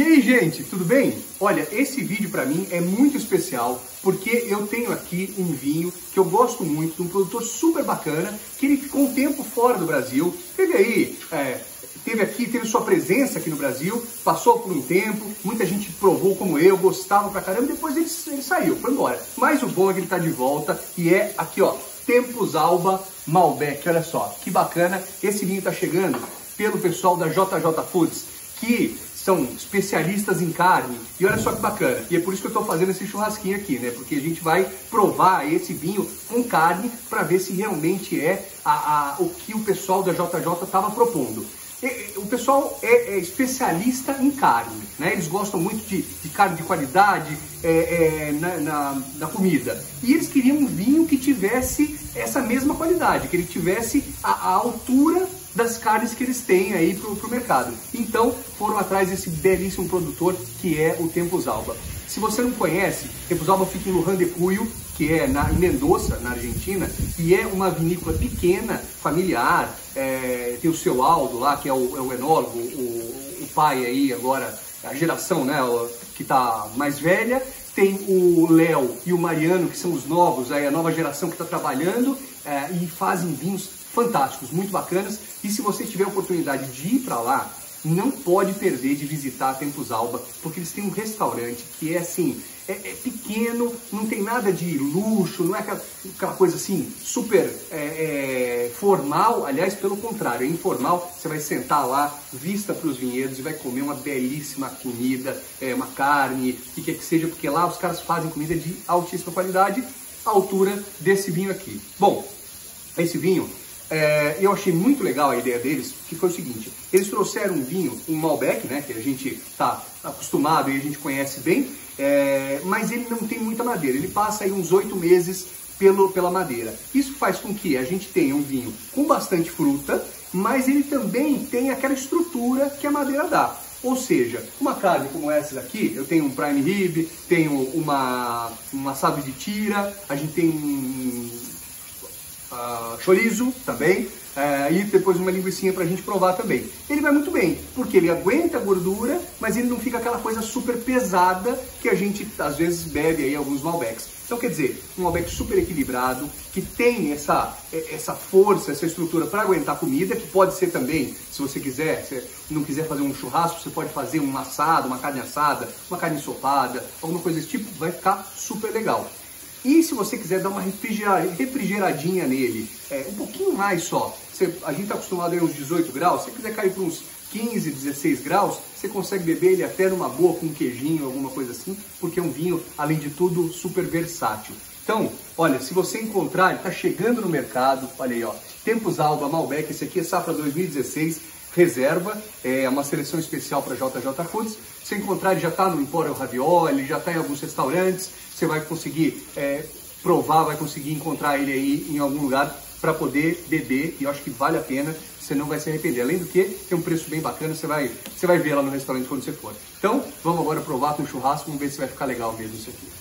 E aí, gente, tudo bem? Olha, esse vídeo para mim é muito especial porque eu tenho aqui um vinho que eu gosto muito, de um produtor super bacana, que ele ficou um tempo fora do Brasil, teve aí, é, teve aqui, teve sua presença aqui no Brasil, passou por um tempo, muita gente provou como eu, gostava pra caramba, depois ele, ele saiu, foi embora. Mas o bom é que ele tá de volta e é aqui, ó, Tempos Alba Malbec, olha só, que bacana, esse vinho tá chegando pelo pessoal da JJ Foods, que são especialistas em carne. E olha só que bacana. E é por isso que eu estou fazendo esse churrasquinho aqui, né? Porque a gente vai provar esse vinho com carne para ver se realmente é a, a, o que o pessoal da JJ estava propondo. O pessoal é, é, especialista em carne, né? Eles gostam muito de, de carne de qualidade é, é, na, na, na, comida. E eles queriam um vinho que tivesse essa mesma qualidade, que ele tivesse a, a altura das carnes que eles têm aí para o mercado. Então foram atrás desse belíssimo produtor que é o Tempos Alba. Se você não conhece, Tempos Alba fica em Luján de Cuyo, que é na, em Mendoza, na Argentina, e é uma vinícola pequena, familiar. É, tem o seu Aldo lá, que é o, é o enólogo, o, o pai aí agora, a geração né, que está mais velha. Tem o Léo e o Mariano, que são os novos, aí, a nova geração que está trabalhando é, e fazem vinhos fantásticos, muito bacanas. E se você tiver a oportunidade de ir para lá, não pode perder de visitar a Tempos Alba, porque eles têm um restaurante que é assim, é, é pequeno, não tem nada de luxo, não é aquela, aquela coisa assim super é, é, formal, aliás, pelo contrário, é informal, você vai sentar lá, vista para os vinhedos e vai comer uma belíssima comida, é, uma carne, o que quer que seja, porque lá os caras fazem comida de altíssima qualidade, à altura desse vinho aqui. Bom, esse vinho é, eu achei muito legal a ideia deles, que foi o seguinte, eles trouxeram um vinho, um Malbec, né, que a gente está acostumado e a gente conhece bem, é, mas ele não tem muita madeira, ele passa aí uns oito meses pelo, pela madeira. Isso faz com que a gente tenha um vinho com bastante fruta, mas ele também tem aquela estrutura que a madeira dá. Ou seja, uma carne como essa daqui, eu tenho um prime rib, tenho uma, um assado de tira, a gente tem um uh, chorizo também, uh, e depois uma linguiça para a gente provar também. Ele vai muito bem, porque ele aguenta a gordura, mas ele não fica aquela coisa super pesada que a gente às vezes bebe aí alguns Malbecs. Então quer dizer, um Malbec super equilibrado, que tem essa, essa força, essa estrutura para aguentar comida, que pode ser também, se você quiser, se não quiser fazer um churrasco, você pode fazer um assado, uma carne assada, uma carne ensopada, alguma coisa desse tipo, vai ficar super legal. E se você quiser dar uma refrigeradinha nele, é, um pouquinho mais só, você, a gente está acostumado a uns 18 graus, se você quiser cair para uns 15, 16 graus, você consegue beber ele até numa boa com um queijinho, alguma coisa assim, porque é um vinho, além de tudo, super versátil. Então, olha, se você encontrar, ele está chegando no mercado, olha aí, ó, Tempos Alba Malbec, esse aqui é safra 2016, reserva, é uma seleção especial para JJ Foods. Se encontrar, ele já está no Empório Ravioli, já está em alguns restaurantes, você vai conseguir é, provar, vai conseguir encontrar ele aí em algum lugar para poder beber e eu acho que vale a pena, você não vai se arrepender. Além do que, tem um preço bem bacana, você vai, você vai ver lá no restaurante quando você for. Então, vamos agora provar com churrasco, vamos ver se vai ficar legal mesmo isso aqui.